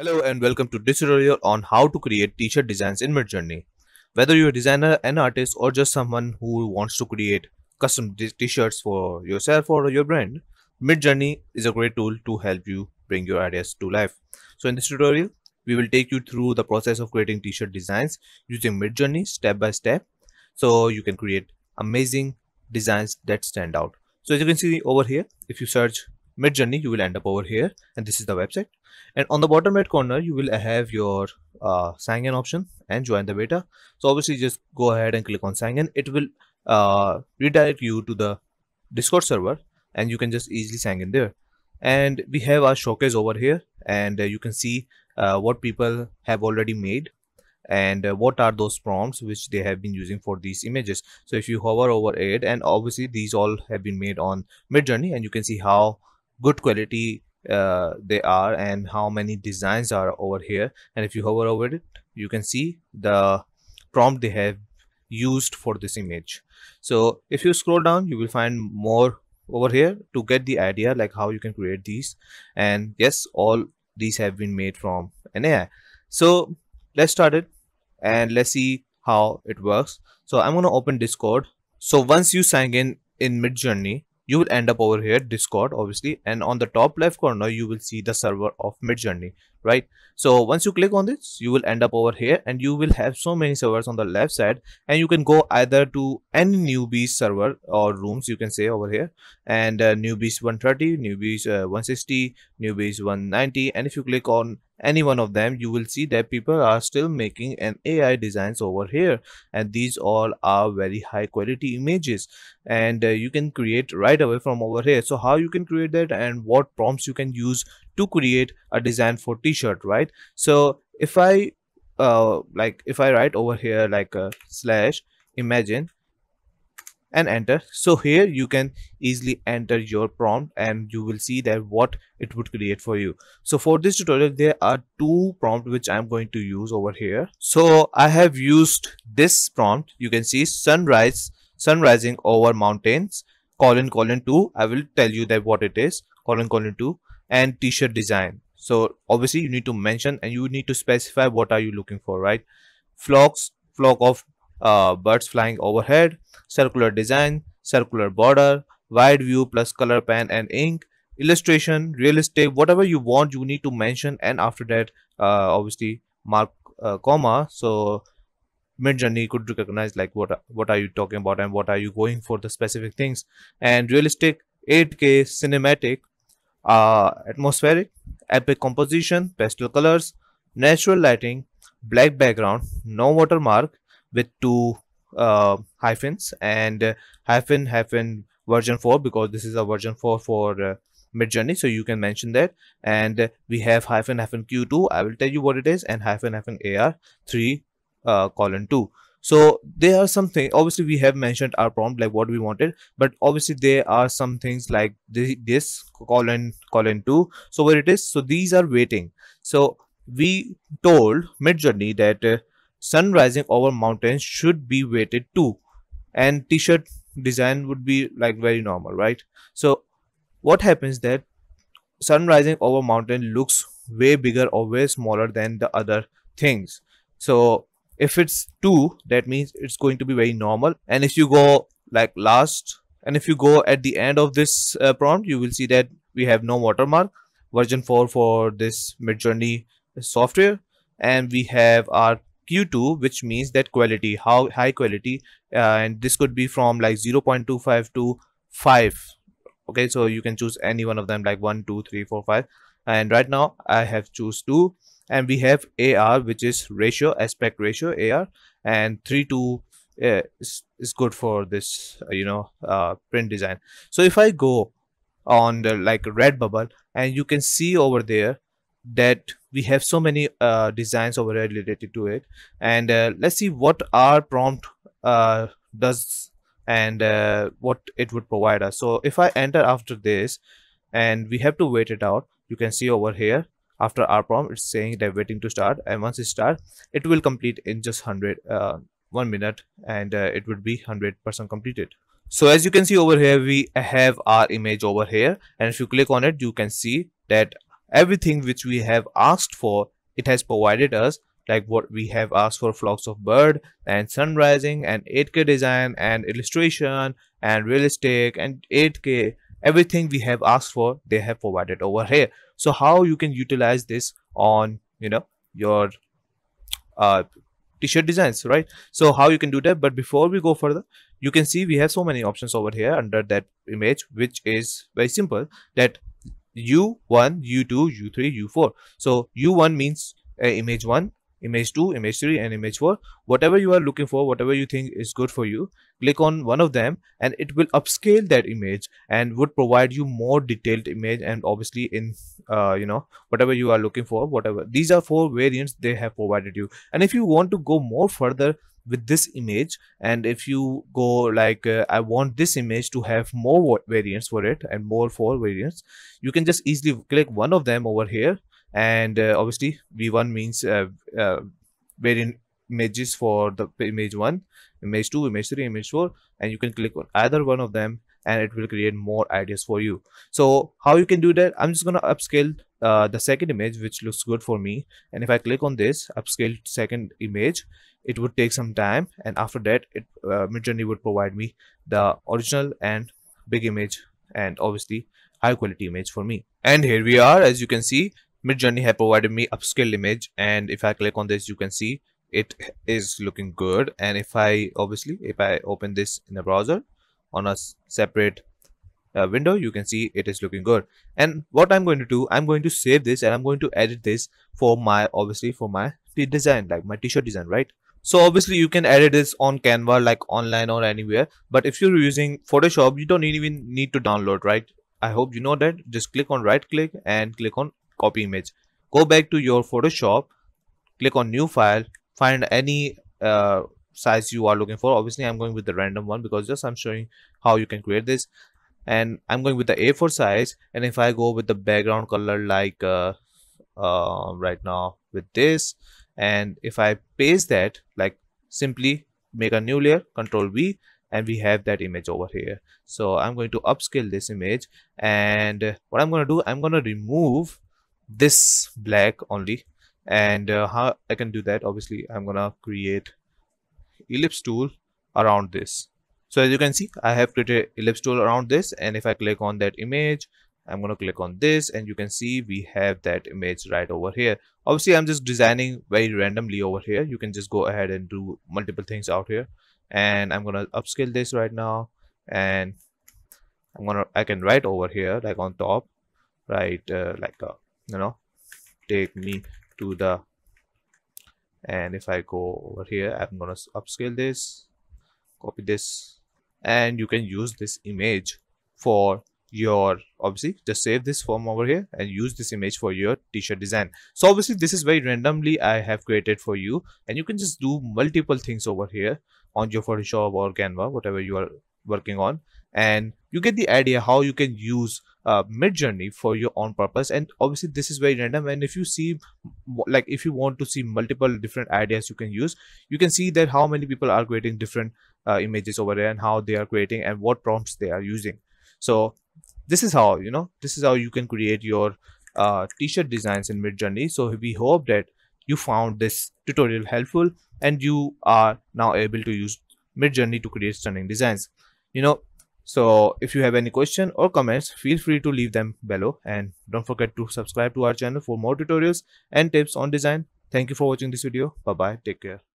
Hello and welcome to this tutorial on how to create t-shirt designs in Midjourney. Whether you're a designer, an artist or just someone who wants to create custom t-shirts for yourself or your brand, Midjourney is a great tool to help you bring your ideas to life. So in this tutorial, we will take you through the process of creating t-shirt designs using Midjourney step by step so you can create amazing designs that stand out. So as you can see over here, if you search Midjourney, you will end up over here and this is the website. And on the bottom right corner you will have your uh, sign in option and join the beta. So obviously just go ahead and click on sign in it will uh, redirect you to the discord server and you can just easily sign in there. And we have our showcase over here and uh, you can see uh, what people have already made and uh, what are those prompts which they have been using for these images. So if you hover over it and obviously these all have been made on midjourney and you can see how good quality uh, they are and how many designs are over here. And if you hover over it you can see the prompt they have used for this image. So if you scroll down you will find more over here to get the idea like how you can create these. And yes all these have been made from an AI so let's start it and let's see how it works. So I'm gonna open discord. So once you sign in in midjourney you will end up over here discord obviously and on the top left corner you will see the server of midjourney right? So once you click on this you will end up over here and you will have so many servers on the left side and you can go either to any newbies server or rooms you can say over here. And uh, newbies 130 newbies uh, 160 newbies 190 and if you click on any one of them you will see that people are still making an ai designs over here. And these all are very high quality images. And uh, you can create right away from over here. So how you can create that and what prompts you can use to create a design for t-shirt right? So if i uh like if i write over here like a slash imagine and enter. So here you can easily enter your prompt and you will see that what it would create for you. So for this tutorial there are two prompts which i'm going to use over here. So i have used this prompt. You can see sunrise sun rising over mountains. Colon colon 2 i will tell you that what it is. Colon colon 2 and t-shirt design. So obviously you need to mention and you need to specify what are you looking for right? Flocks flock of uh, birds flying overhead, circular design, circular border, wide view plus color pen and ink, illustration, realistic, whatever you want you need to mention. And after that uh, obviously mark uh, comma. So midjourney could recognize like what what are you talking about and what are you going for the specific things. And realistic 8k cinematic uh atmospheric epic composition pastel colors natural lighting black background no watermark with two uh, hyphens and hyphen hyphen version 4 because this is a version 4 for uh, midjourney so you can mention that. And we have hyphen hyphen q2 i will tell you what it is and hyphen hyphen ar 3 uh, colon 2 so there are something obviously we have mentioned our prompt like what we wanted but obviously there are some things like this, this colon colon 2 so where it is so these are weighting. So we told midjourney that uh, sun rising over mountains should be weighted too and t-shirt design would be like very normal right? So what happens that sun rising over mountain looks way bigger or way smaller than the other things? So if it's 2 that means it's going to be very normal. And if you go like last and if you go at the end of this uh, prompt you will see that we have no watermark. Version 4 for this midjourney software. And we have our q2 which means that quality how high quality uh, and this could be from like 0.25 to 5 okay so you can choose any one of them like 1 2 3 4 5 and right now i have choose 2 and we have ar which is ratio aspect ratio ar and 3 to uh, is, is good for this uh, you know uh, print design. So if i go on the like Redbubble and you can see over there that we have so many uh, designs over here related to it. And uh, let's see what our prompt uh, does and uh, what it would provide us. So if i enter after this and we have to wait it out. You can see over here after our prompt it's saying that waiting to start. And once it starts it will complete in just 100 uh, one minute and uh, it would be 100 percent completed. So as you can see over here we have our image over here. And if you click on it you can see that everything which we have asked for it has provided us like what we have asked for flocks of bird and sun rising and 8k design and illustration and realistic and 8k everything we have asked for they have provided over here. So how you can utilize this on you know your uh t-shirt designs right? So how you can do that? But before we go further you can see we have so many options over here under that image which is very simple that u1 u2 u3 u4 so u1 means uh, image 1 image 2 image 3 and image 4 whatever you are looking for whatever you think is good for you click on one of them and it will upscale that image and would provide you more detailed image and obviously in uh, you know whatever you are looking for whatever. These are four variants they have provided you. And if you want to go more further with this image and if you go like uh, i want this image to have more variants for it and more four variants you can just easily click one of them over here and uh, obviously v1 means uh, uh, variant images for the image 1 image 2 image 3 image 4 and you can click on either one of them and it will create more ideas for you. So how you can do that? I'm just gonna upscale uh, the second image which looks good for me. And if i click on this upscale second image it would take some time. And after that it uh, midjourney would provide me the original and big image and obviously high quality image for me. And here we are as you can see midjourney have provided me upscale image and if i click on this you can see it is looking good. And if i obviously if i open this in a browser on a separate uh, window you can see it is looking good. And what i'm going to do i'm going to save this and i'm going to edit this for my obviously for my design like my t-shirt design right? So obviously you can edit this on canva like online or anywhere. But if you're using photoshop you don't even need to download right? I hope you know that. Just click on right click and click on copy image. Go back to your photoshop click on new file find any uh, size you are looking for. Obviously i'm going with the random one because just i'm showing how you can create this. And i'm going with the a4 size. And if i go with the background color like uh, uh, right now with this and if i paste that like simply make a new layer control v and we have that image over here. So i'm going to upscale this image. And what i'm going to do i'm going to remove this black only. And uh, how i can do that? Obviously i'm gonna create ellipse tool around this. So as you can see i have created ellipse tool around this. And if i click on that image i'm to click on this. And you can see we have that image right over here. Obviously i'm just designing very randomly over here. You can just go ahead and do multiple things out here. And i'm to upscale this right now. And i'm gonna i can write over here like on top right uh, like a you know take me to the and if I go over here I'm gonna upscale this copy this and you can use this image for your obviously just save this form over here and use this image for your t-shirt design. So obviously this is very randomly i have created for you and you can just do multiple things over here on your photoshop or canva whatever you are working on and you get the idea how you can use uh, Midjourney for your own purpose. And obviously, this is very random. And if you see, like, if you want to see multiple different ideas you can use, you can see that how many people are creating different uh, images over there and how they are creating and what prompts they are using. So this is how you know this is how you can create your uh, t-shirt designs in Midjourney. So we hope that you found this tutorial helpful and you are now able to use Midjourney to create stunning designs. You know, so if you have any question or comments, feel free to leave them below and don't forget to subscribe to our channel for more tutorials and tips on design. Thank you for watching this video. Bye bye. Take care.